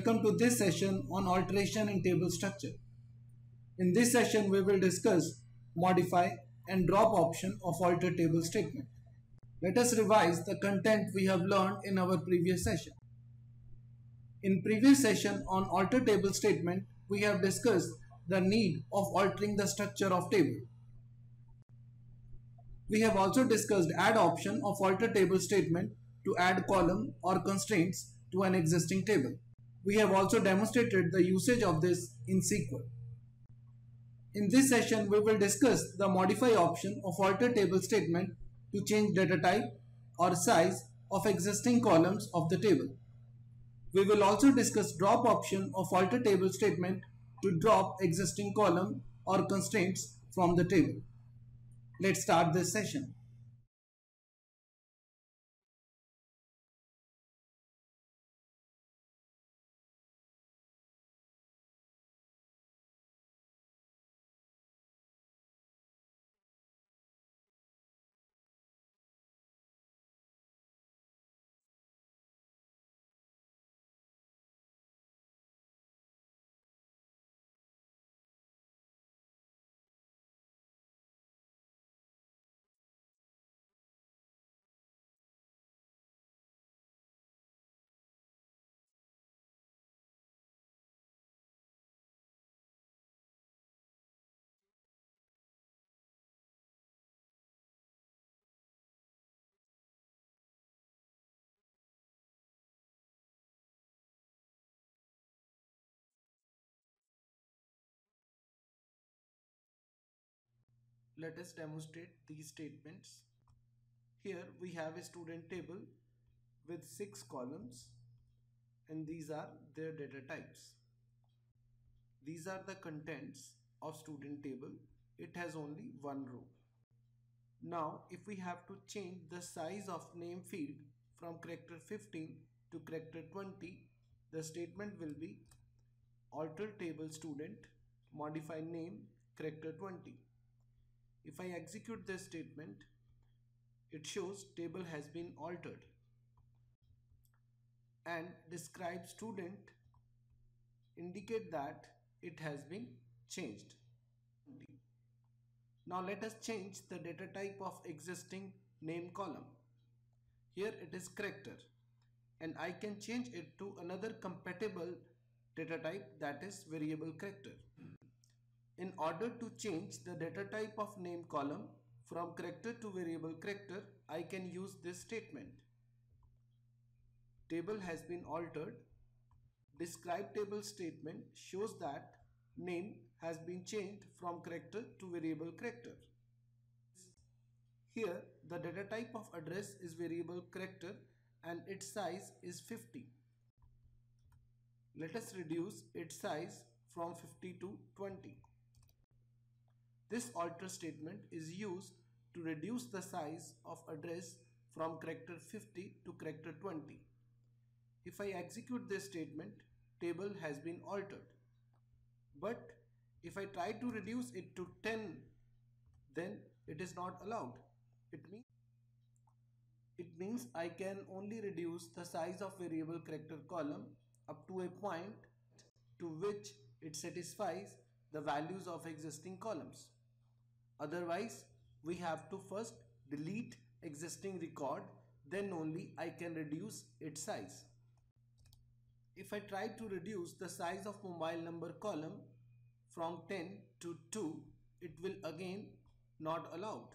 welcome to this session on alteration in table structure. In this session we will discuss modify and drop option of alter table statement. Let us revise the content we have learned in our previous session. In previous session on alter table statement we have discussed the need of altering the structure of table. We have also discussed add option of alter table statement to add column or constraints to an existing table. We have also demonstrated the usage of this in SQL. In this session, we will discuss the modify option of alter table statement to change data type or size of existing columns of the table. We will also discuss drop option of alter table statement to drop existing column or constraints from the table. Let's start this session. Let us demonstrate these statements. Here we have a student table with six columns and these are their data types. These are the contents of student table. It has only one row. Now if we have to change the size of name field from character 15 to character 20 the statement will be alter table student modify name character 20 if I execute this statement, it shows table has been altered and describe student indicate that it has been changed. Now let us change the data type of existing name column. Here it is character and I can change it to another compatible data type that is variable character. In order to change the data type of name column from character to variable character, I can use this statement. Table has been altered. Describe table statement shows that name has been changed from character to variable character. Here the data type of address is variable character and its size is 50. Let us reduce its size from 50 to 20. This alter statement is used to reduce the size of address from character 50 to character 20. If I execute this statement, table has been altered. But if I try to reduce it to 10, then it is not allowed. It means it means I can only reduce the size of variable character column up to a point to which it satisfies the values of existing columns. Otherwise, we have to first delete existing record, then only I can reduce its size. If I try to reduce the size of mobile number column from 10 to 2, it will again not allowed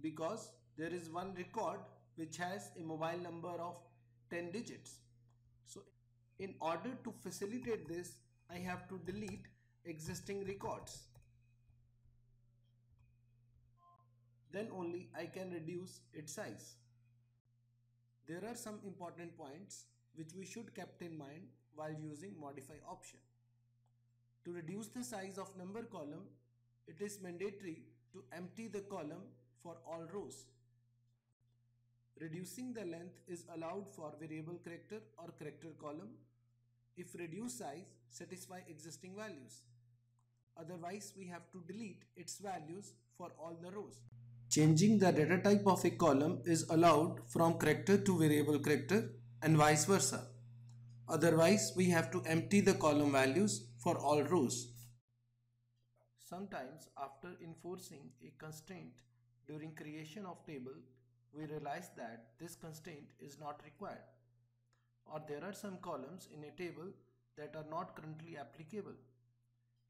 because there is one record which has a mobile number of 10 digits. So in order to facilitate this, I have to delete existing records. Then only I can reduce its size. There are some important points which we should kept in mind while using modify option. To reduce the size of number column, it is mandatory to empty the column for all rows. Reducing the length is allowed for variable character or character column if reduce size satisfy existing values. Otherwise, we have to delete its values for all the rows. Changing the data type of a column is allowed from character to variable character and vice versa. Otherwise, we have to empty the column values for all rows. Sometimes after enforcing a constraint during creation of table, we realize that this constraint is not required or there are some columns in a table that are not currently applicable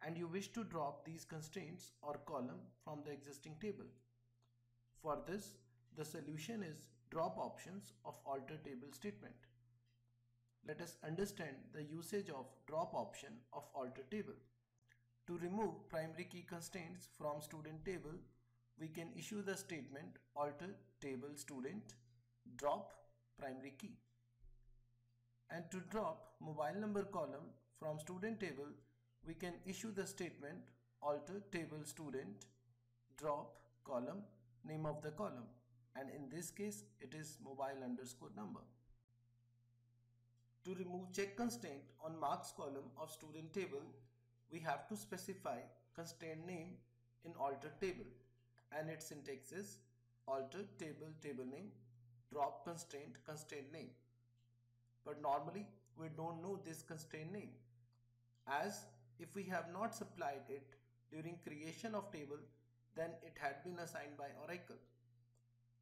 and you wish to drop these constraints or column from the existing table. For this, the solution is drop options of alter table statement. Let us understand the usage of drop option of alter table. To remove primary key constraints from student table, we can issue the statement alter table student drop primary key. And to drop mobile number column from student table, we can issue the statement alter table student drop column name of the column and in this case it is mobile underscore number. To remove check constraint on marks column of student table, we have to specify constraint name in alter table and its syntax is alter table table name drop constraint constraint name. But normally we don't know this constraint name as if we have not supplied it during creation of table then it had been assigned by Oracle.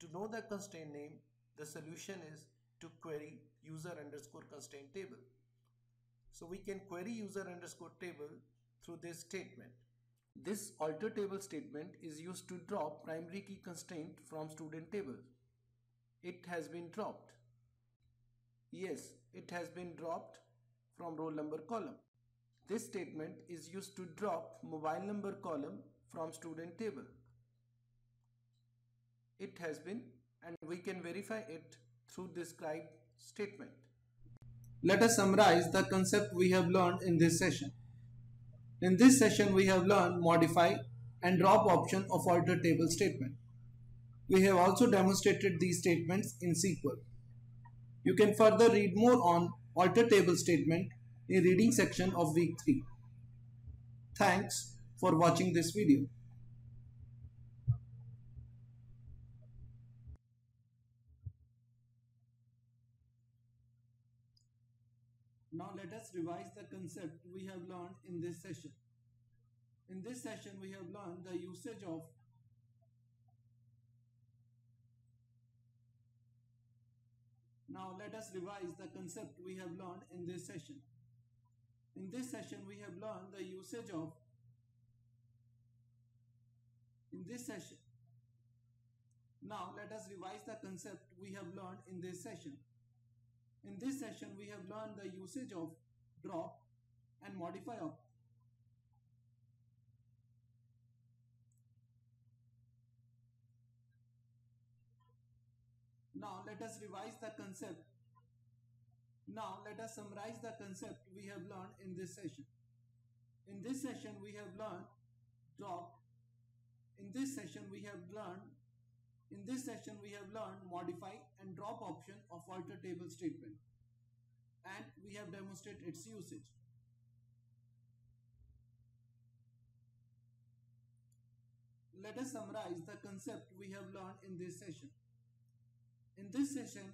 To know the constraint name, the solution is to query user underscore constraint table. So we can query user underscore table through this statement. This alter table statement is used to drop primary key constraint from student table. It has been dropped. Yes, it has been dropped from roll number column. This statement is used to drop mobile number column from student table. It has been and we can verify it through describe statement. Let us summarize the concept we have learned in this session. In this session we have learned modify and drop option of alter table statement. We have also demonstrated these statements in SQL. You can further read more on alter table statement in reading section of week 3. Thanks for watching this video. Now let us revise the concept we have learned in this session. In this session we have learned the usage of Now let us revise the concept we have learned in this session. In this session we have learned the usage of in this session. Now let us revise the concept we have learned in this session. In this session we have learned the usage of drop and modify of Now let us revise the concept. Now let us summarize the concept we have learned in this session. In this session we have learned drop. In this session we have learned in this session we have learned modify and drop option of alter table statement and we have demonstrated its usage. Let us summarize the concept we have learned in this session. In this session,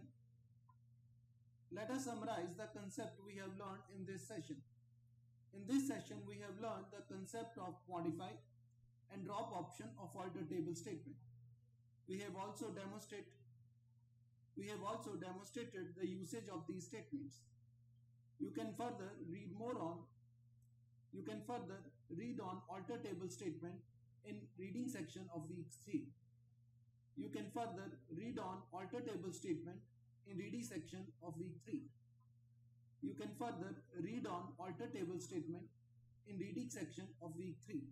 let us summarize the concept we have learned in this session. In this session, we have learned the concept of modify and drop option of alter table statement. We have also demonstrated we have also demonstrated the usage of these statements. You can further read more on you can further read on alter table statement in reading section of week 3. You can further read on alter table statement in reading section of week 3. You can further read on alter table statement in reading section of week 3.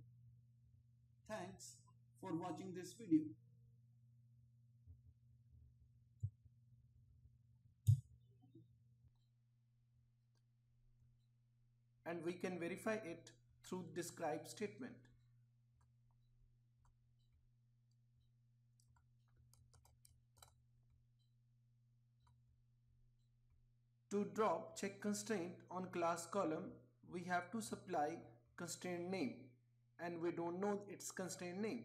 Thanks for watching this video. And we can verify it through describe statement. To drop check constraint on class column, we have to supply constraint name and we don't know its constraint name.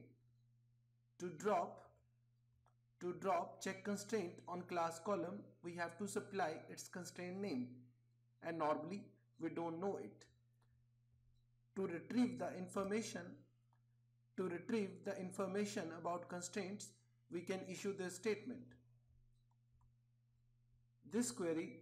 To drop to drop check constraint on class column, we have to supply its constraint name and normally we don't know it. To retrieve the information to retrieve the information about constraints we can issue this statement. This query